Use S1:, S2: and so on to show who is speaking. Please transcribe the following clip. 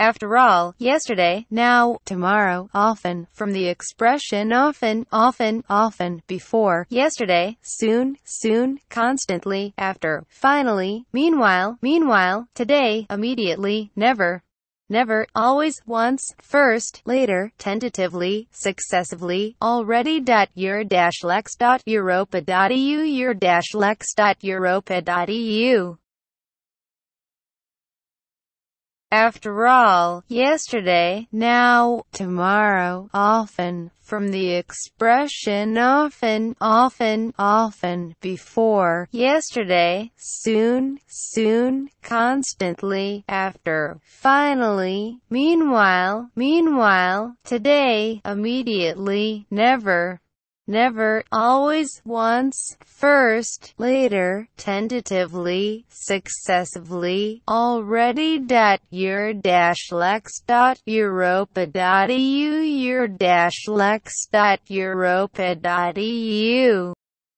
S1: After all, yesterday, now, tomorrow, often, from the expression often, often, often, before, yesterday, soon, soon, constantly, after, finally, meanwhile, meanwhile, today, immediately, never, never, always, once, first, later, tentatively, successively, already. Your dash lex dot europa dot eu your dash lex dot After all, yesterday, now, tomorrow, often, from the expression often, often, often, before, yesterday, soon, soon, constantly, after, finally, meanwhile, meanwhile, today, immediately, never, never, always, once, first, later, tentatively, successively, already. Your dash lex dot europa dot eu your dash lex dot europa dot eu